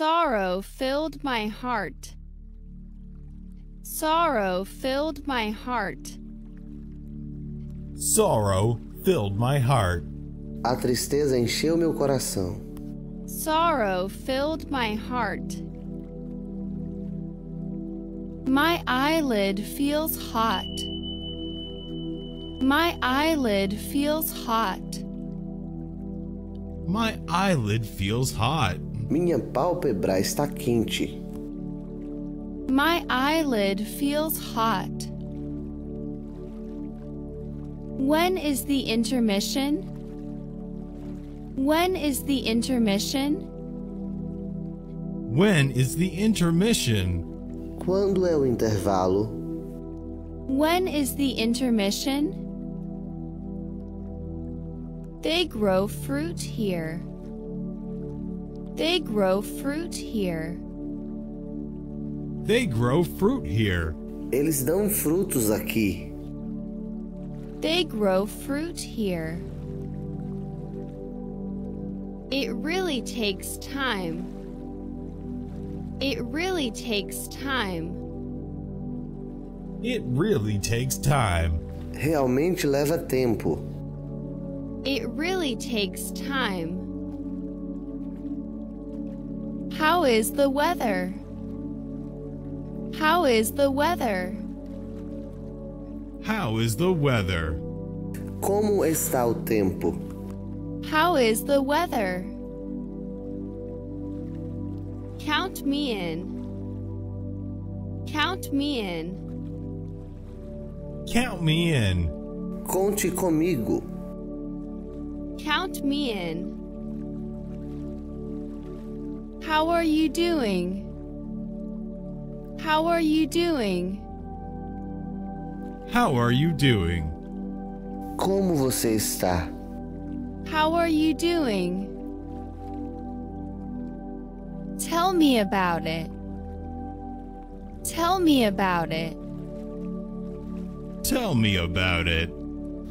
Sorrow filled my heart. Sorrow filled my heart. Sorrow filled my heart. A tristeza encheu meu coração. Sorrow filled my heart. My eyelid feels hot. My eyelid feels hot. My eyelid feels hot. Minha pálpebra está quente. My eyelid feels hot. When is the intermission? When is the intermission? When is the intermission? Quando é o intervalo? When is the intermission? They grow fruit here. They grow fruit here. They grow fruit here. Eles dão frutos aqui. They grow fruit here. It really takes time. It really takes time. It really takes time. Realmente leva tempo. It really takes time. How is the weather? How is the weather? How is the weather? Como está o tempo? How is the weather? Count me in. Count me in. Count me in. Conte comigo. Count me in. How are you doing? How are you doing? How are you doing? Como você está? How are you doing? Tell me about it. Tell me about it. Tell me about it.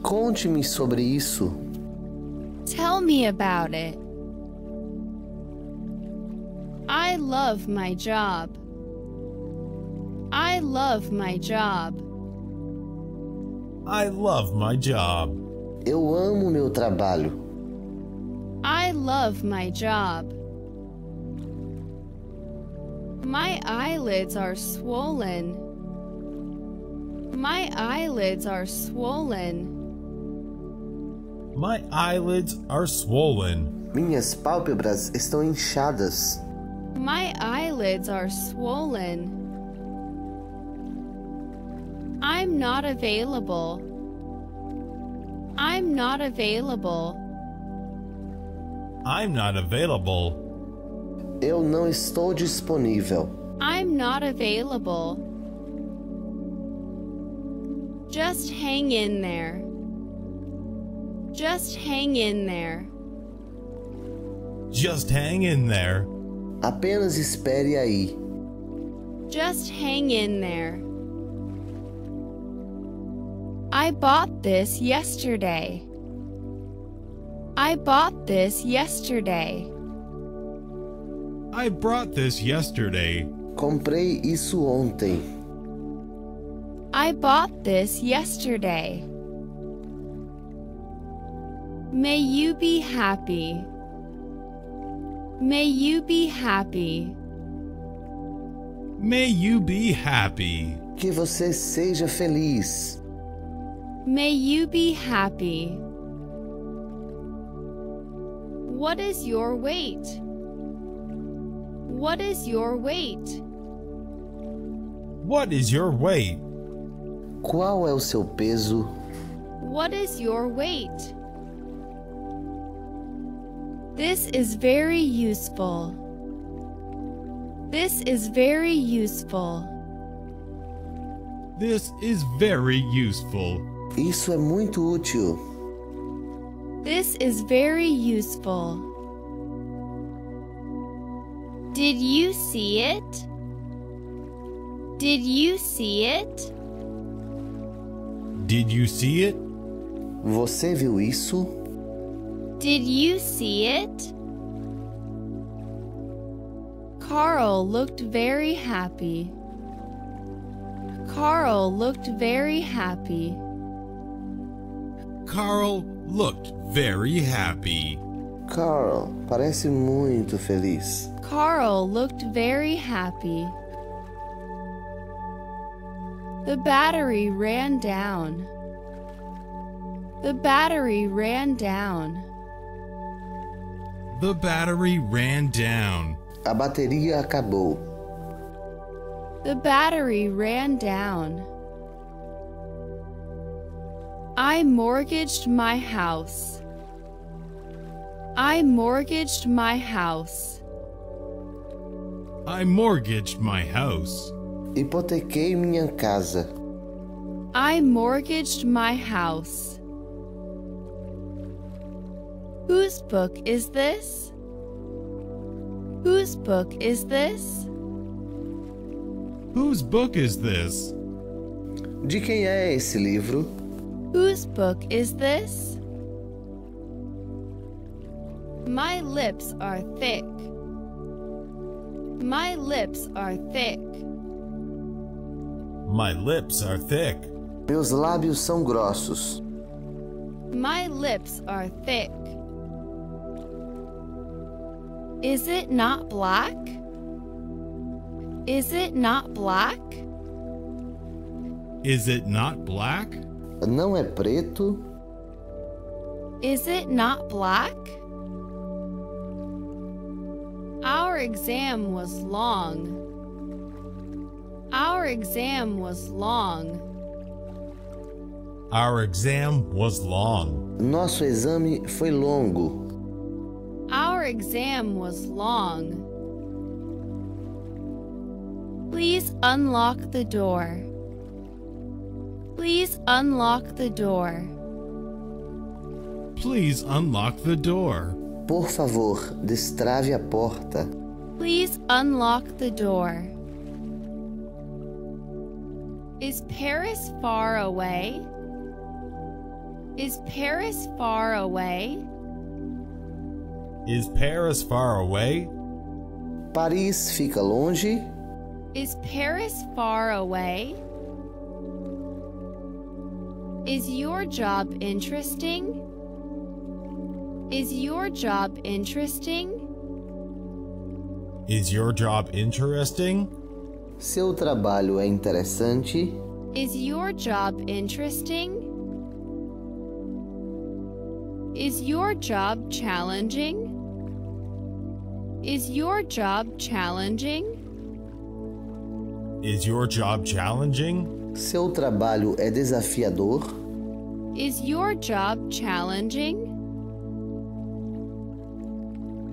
Conte-me sobre isso. Tell me about it. I love my job. I love my job. I love my job. Eu amo meu trabalho. I love my job. My eyelids are swollen. My eyelids are swollen. My eyelids are swollen. Minhas pálpebras estão inchadas. My eyelids are swollen. I'm not available. I'm not available. I'm not available. Eu não estou disponível. I'm not available. Just hang in there. Just hang in there. Just hang in there. Apenas espere aí. Just hang in there. I bought this yesterday. I bought this yesterday. I brought this yesterday. Comprei isso ontem. I bought this yesterday. May you be happy. May you be happy. May you be happy. Que você seja feliz. May you be happy. What is your weight? What is your weight? What is your weight? Qual é o seu peso? What is your weight? This is very useful. This is very useful. This is very useful. Isso é muito útil. This is very useful. Did you see it? Did you see it? Did you see it? Você viu isso? Did you see it? Carl looked very happy. Carl looked very happy. Carl looked very happy. Carl parece muito feliz. Carl looked very happy. The battery ran down. The battery ran down. The battery ran down. A bateria acabou. The battery ran down. I mortgaged my house. I mortgaged my house. I mortgaged my house. Hipotequei minha casa. I mortgaged my house. Whose book is this? Whose book is this? Whose book is this? De quem é esse livro? Whose book is this? My lips are thick. My lips are thick. My lips are thick. Meus lábios são grossos. My lips are thick. Is it not black? Is it not black? Is it not black? Não é preto? Is it not black? Our exam was long. Our exam was long. Our exam was long. Nosso exame foi longo. Our exam was long. Please unlock the door. Please unlock the door. Please unlock the door. Por favor, destrave a porta. Please unlock the door. Is Paris far away? Is Paris far away? Is Paris far away? Paris fica longe? Is Paris far away? Is your job interesting? Is your job interesting? Is your job interesting? Seu trabalho é interessante? Is your job interesting? Is your job challenging? Is your job challenging? Is your job challenging? Seu trabalho é desafiador? Is your job challenging?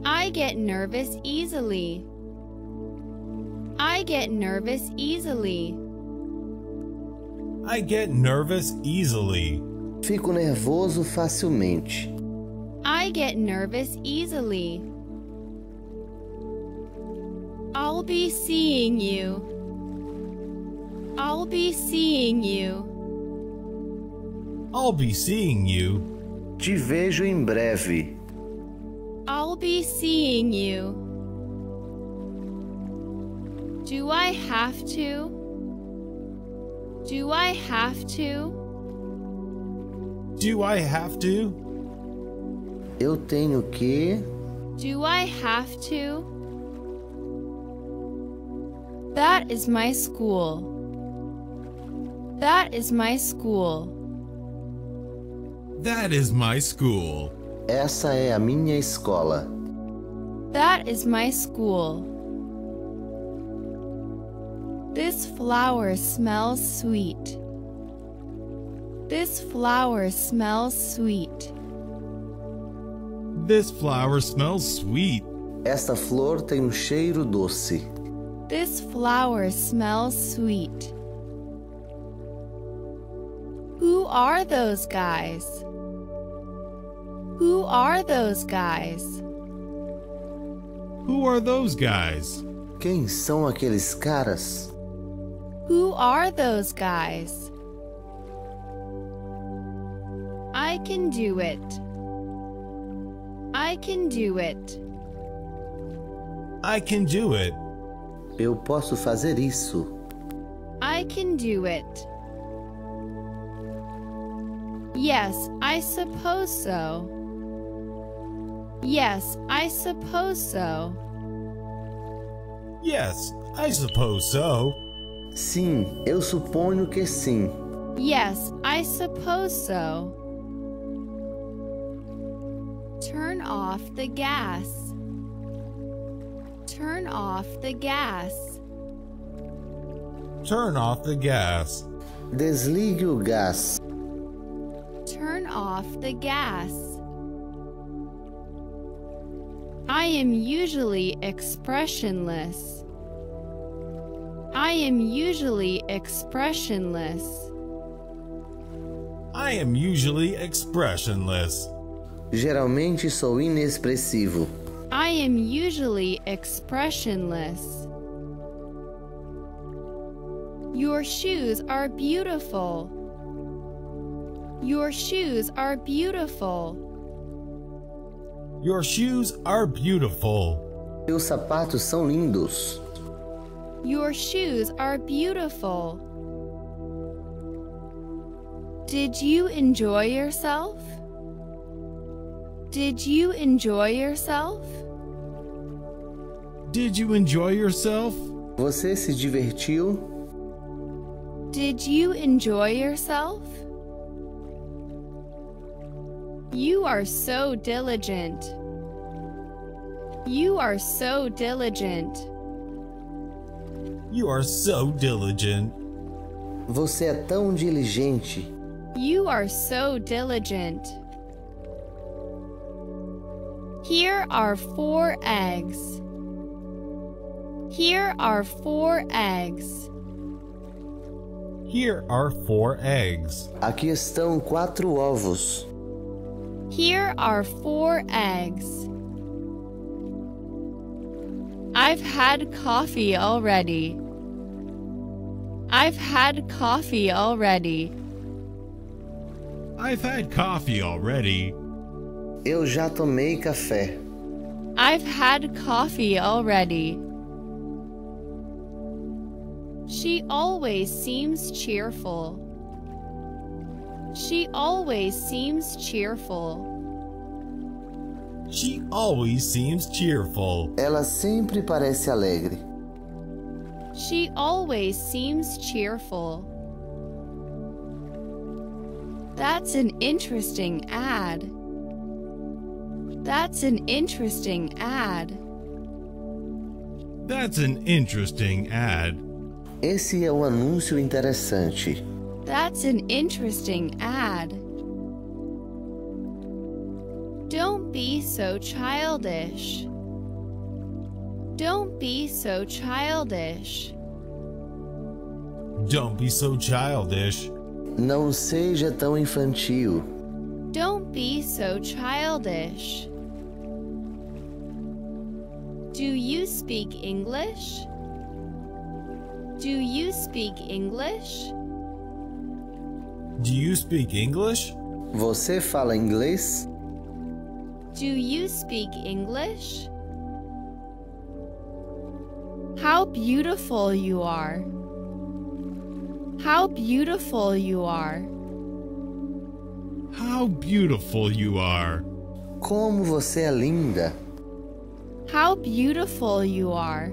I get nervous easily. I get nervous easily. I get nervous easily. Fico nervoso facilmente. I get nervous easily. I'll be seeing you. I'll be seeing you. I'll be seeing you. Te vejo em breve. I'll be seeing you. Do I have to? Do I have to? Do I have to? Eu tenho que. Do I have to? That is my school. That is my school. That is my school. Essa é a minha escola. That is my school. This flower smells sweet. This flower smells sweet. This flower smells sweet. Esta flor tem um cheiro doce. This flower smells sweet. Who are those guys? Who are those guys? Who are those guys? Quem são aqueles caras? Who are those guys? I can do it. I can do it. I can do it. Eu posso fazer isso. I can do it. Yes, I suppose so. Yes, I suppose so. Yes, I suppose so. Sim, eu suponho que sim. Yes, I suppose so. Turn off the gas. Turn off the gas. Turn off the gas. Desligue o gás. Turn off the gas. I am usually expressionless. I am usually expressionless. I am usually expressionless. Geralmente sou inexpressivo. I am usually expressionless. Your shoes are beautiful. Your shoes are beautiful. Your shoes are beautiful. Seus sapatos são lindos. Your shoes are beautiful. Did you enjoy yourself? Did you enjoy yourself? Did you enjoy yourself? Você se divertiu? Did you enjoy yourself? You are so diligent. You are so diligent. You are so diligent. Você é tão diligente. You are so diligent. Here are four eggs. Here are four eggs. Here are four eggs. Aqui estão quatro ovos. Here are four eggs. I've had coffee already. I've had coffee already. I've had coffee already. Eu já tomei café. I've had coffee already. She always seems cheerful. She always seems cheerful. She always seems cheerful. Ela sempre parece alegre. She always seems cheerful. That's an interesting ad. That's an interesting ad. That's an interesting ad. Esse é um anúncio interessante. That's an interesting ad. Don't be so childish. Don't be so childish. Don't be so childish. Não seja tão infantil. Don't be so childish. Do you speak English? Do you speak English? Do you speak English? Você fala inglês? Do you speak English? How beautiful you are. How beautiful you are. How beautiful you are. Como você é linda. How beautiful you are.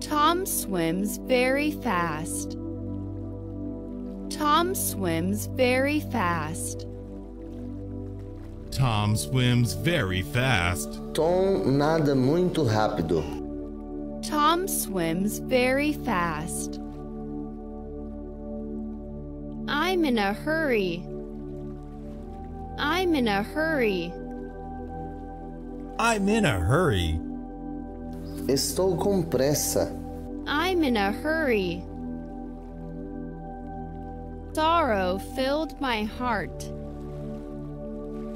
Tom swims very fast. Tom swims very fast. Tom swims very fast. Tom nada muito rápido. Tom swims very fast. I'm in a hurry. I'm in a hurry. I'm in a hurry. Estou com pressa. I'm in a hurry. Sorrow filled my heart.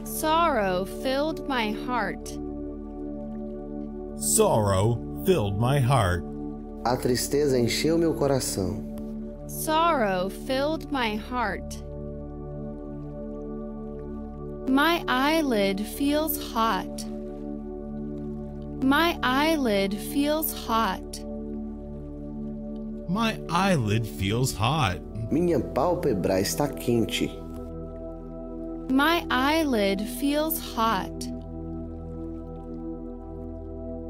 Sorrow filled my heart. Sorrow filled my heart. A tristeza encheu meu coração. Sorrow filled my heart. My eyelid feels hot. My eyelid feels hot. My eyelid feels hot. Minha pálpebra está quente. My eyelid feels hot.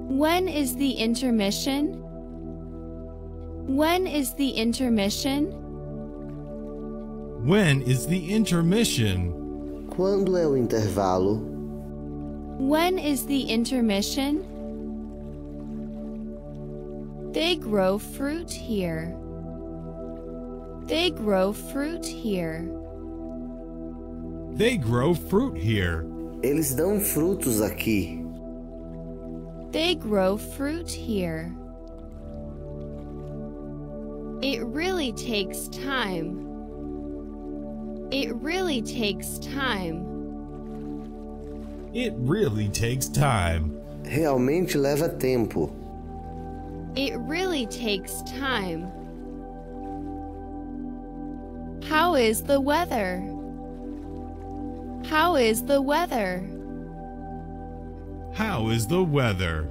When is the intermission? When is the intermission? When is the intermission? Quando é o intervalo? When is the intermission? They grow fruit here. They grow fruit here. They grow fruit here. Eles dão frutos aqui. They grow fruit here. It really takes time. It really takes time. It really takes time. Realmente leva tempo. It really takes time. How is the weather? How is the weather? How is the weather?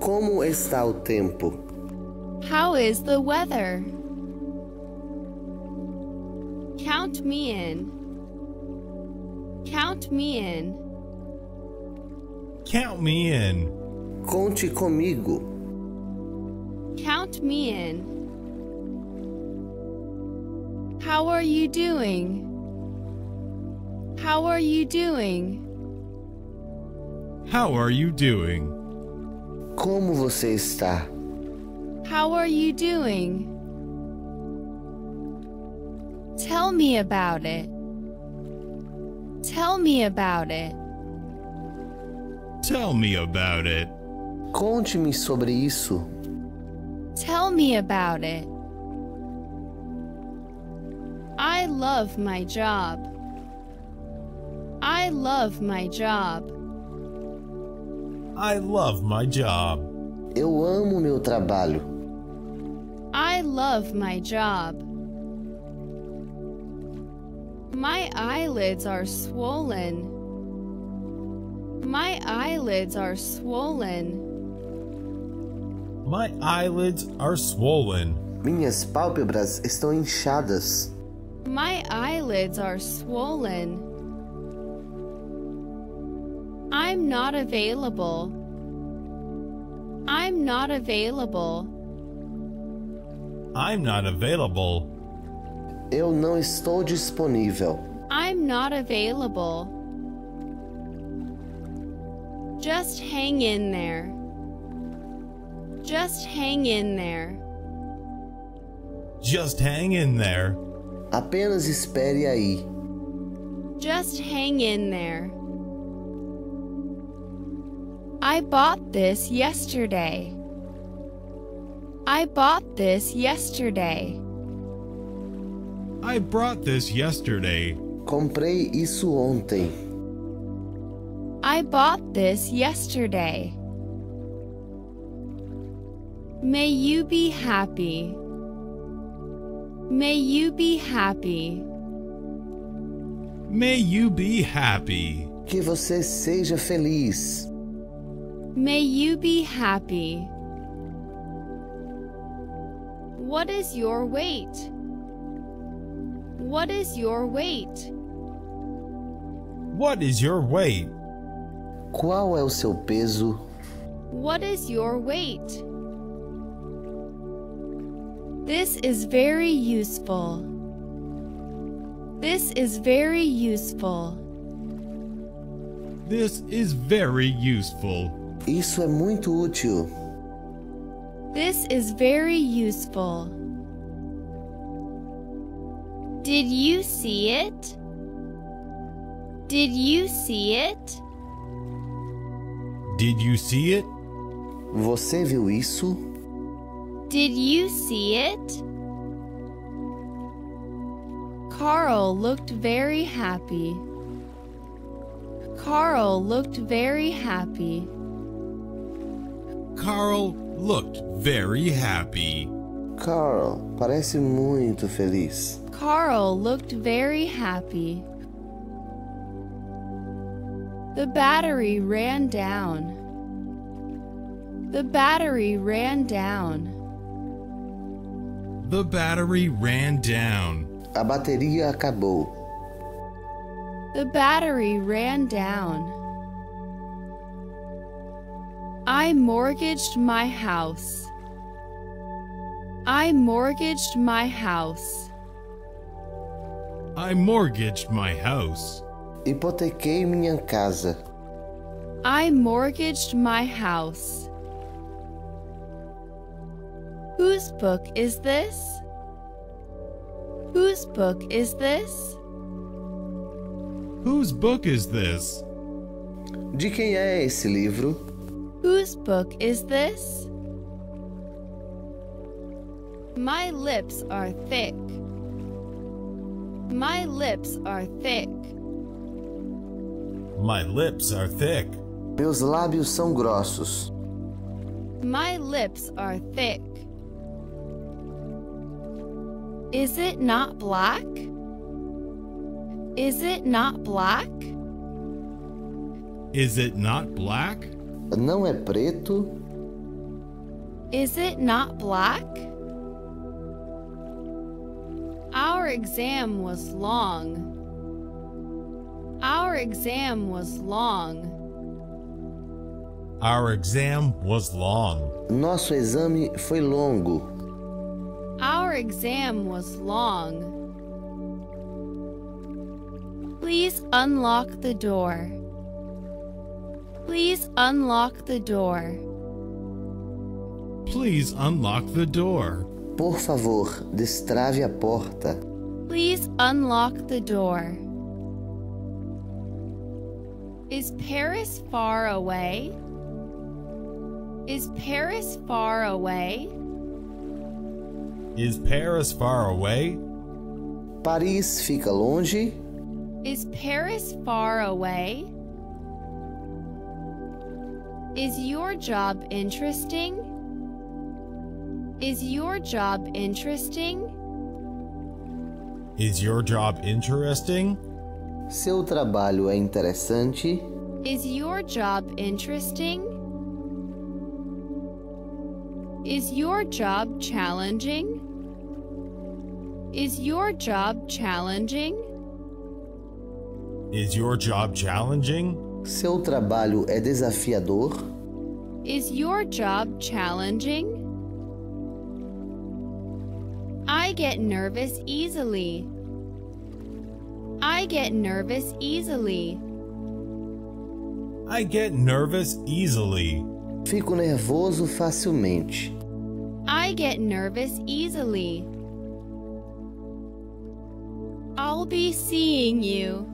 Como está o tempo? How is the weather? Count me in. Count me in. Count me in. Conte comigo. Count me in. How are you doing? How are you doing? How are you doing? Como você está? How are you doing? Tell me about it. Tell me about it. Tell me about it. Conte-me sobre isso. Tell me about it. I love my job. I love my job. I love my job. Eu amo meu trabalho. I love my job. My eyelids are swollen. My eyelids are swollen. My eyelids are swollen. Minhas pálpebras estão inchadas. My eyelids are swollen. I'm not available. I'm not available. I'm not available. Eu não estou disponível. I'm not available. Just hang in there. Just hang in there. Just hang in there. Apenas espere aí. Just hang in there. I bought this yesterday. I bought this yesterday. I brought this yesterday. Comprei isso ontem. I bought this yesterday. May you be happy. May you be happy. May you be happy. Que você seja feliz. May you be happy. What is your weight? What is your weight? What is your weight? Qual é o seu peso? What is your weight? This is very useful. This is very useful. This is very useful. Isso é muito útil. This is very useful. Did you see it? Did you see it? Did you see it? Você viu isso? Did you see it? Carl looked very happy. Carl looked very happy. Carl looked very happy. Carl parece muito feliz. Carl looked very happy. The battery ran down. The battery ran down. The battery ran down. A bateria acabou. The battery ran down. I mortgaged my house. I mortgaged my house. I mortgaged my house. Hipotequei minha casa. I mortgaged my house. Whose book is this? Whose book is this? Whose book is this? De quem é esse livro? Whose book is this? My lips are thick. My lips are thick. My lips are thick. Meus lábios são grossos. My lips are thick. Is it not black? Is it not black? Is it not black? Não é preto? Is it not black? Our exam was long. Our exam was long. Our exam was long. Nosso exame foi longo. Our exam was long. Please unlock the door. Please unlock the door. Please unlock the door. Por favor, destrave a porta. Please unlock the door. Is Paris far away? Is Paris far away? Is Paris far away? Paris fica longe? Is Paris far away? Is your job interesting? Is your job interesting? Is your job interesting? Seu trabalho é interessante? Is your job interesting? Is your job challenging? Is your job challenging? Is your job challenging? Seu trabalho é desafiador? Is your job challenging? I get nervous easily. I get nervous easily. I get nervous easily. Fico nervoso facilmente. I get nervous easily. I'll be seeing you.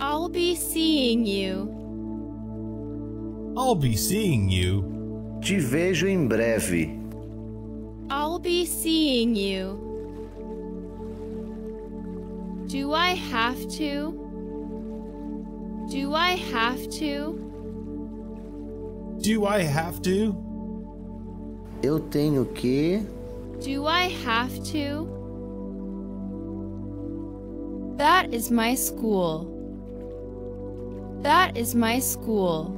I'll be seeing you. I'll be seeing you. Te vejo em breve. I'll be seeing you. Do I have to? Do I have to? Do I have to? Eu tenho que. Do I have to? That is my school. That is my school.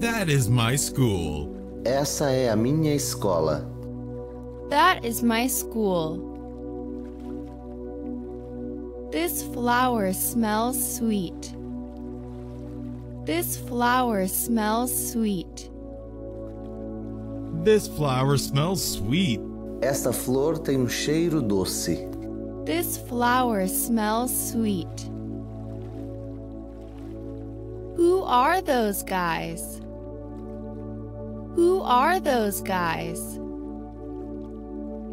That is my school. Essa é a minha escola. That is my school. This flower smells sweet. This flower smells sweet. This flower smells sweet. Esta flor tem um cheiro doce. This flower smells sweet. Who are those guys? Who are those guys?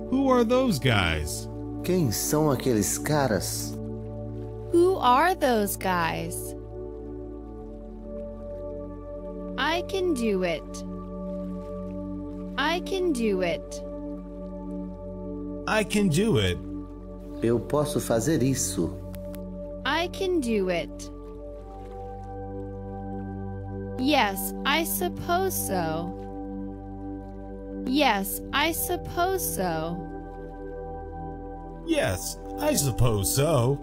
Who are those guys? Quem são aqueles caras? Who are those guys? I can do it. I can do it. I can do it. Eu posso fazer isso. I can do it. Yes, I suppose so. Yes, I suppose so. Yes, I suppose so.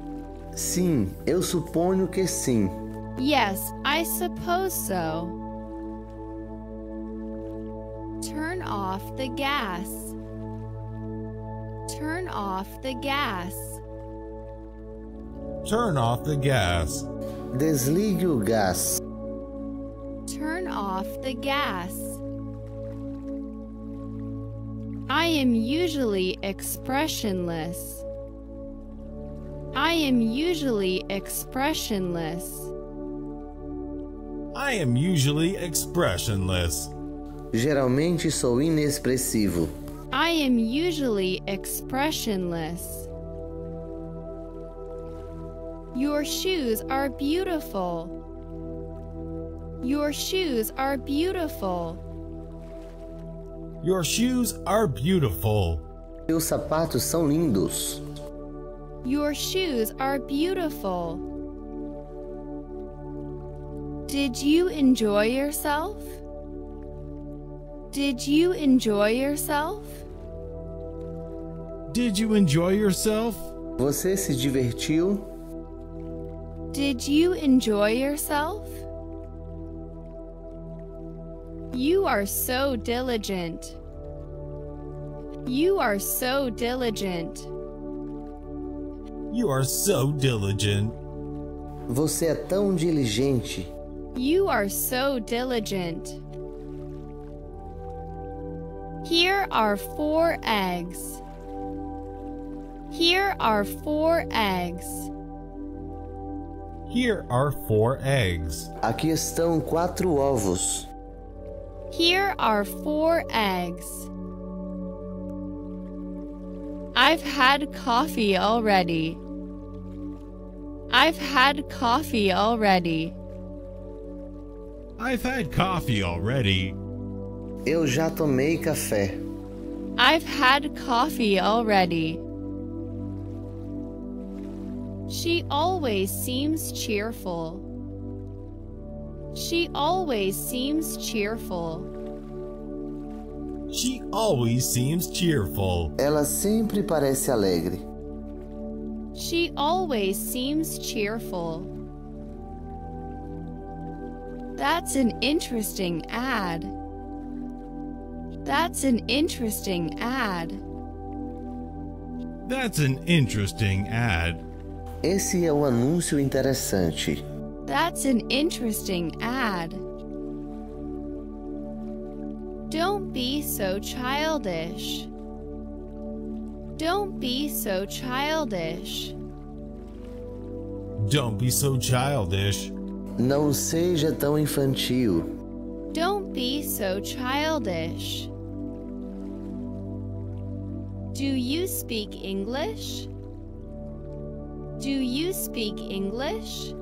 Sim, eu suponho que sim. Yes, I suppose so. Turn off the gas. Turn off the gas. Turn off the gas. Desligue o gás. Turn off the gas. I am usually expressionless. I am usually expressionless. I am usually expressionless. Geralmente sou inexpressivo. I am usually expressionless. Your shoes are beautiful. Your shoes are beautiful. Your shoes are beautiful. Seus sapatos são lindos. Your shoes are beautiful. Did you enjoy yourself? Did you enjoy yourself? Did you enjoy yourself? Você se divertiu? Did you enjoy yourself? You are so diligent. You are so diligent. You are so diligent. Você é tão diligente. You are so diligent. Here are four eggs. Here are four eggs. Here are four eggs. Aqui estão quatro ovos. Here are four eggs. I've had coffee already. I've had coffee already. I've had coffee already. Eu já tomei café. I've had coffee already. She always seems cheerful. She always seems cheerful. She always seems cheerful. Ela sempre parece alegre. She always seems cheerful. That's an interesting ad. That's an interesting ad. That's an interesting ad. Esse é um anúncio interessante. That's an interesting ad. Don't be so childish. Don't be so childish. Don't be so childish. Não seja tão infantil. Don't be so childish. Do you speak English? Do you speak English?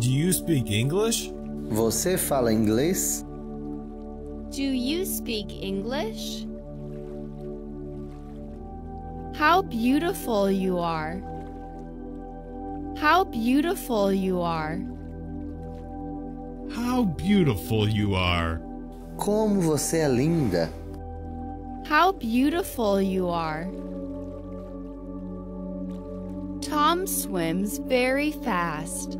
Do you speak English? Você fala inglês? Do you speak English? How beautiful you are. How beautiful you are. How beautiful you are. Como você é linda. How beautiful you are. Tom swims very fast.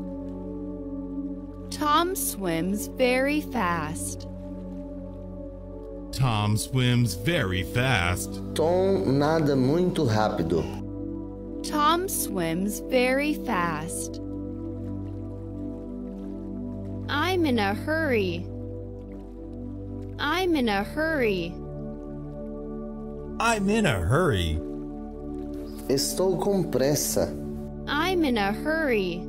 Tom swims very fast. Tom swims very fast. Tom nada muito rápido. Tom swims very fast. I'm in a hurry. I'm in a hurry. I'm in a hurry. Estou com pressa. I'm in a hurry.